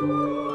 Música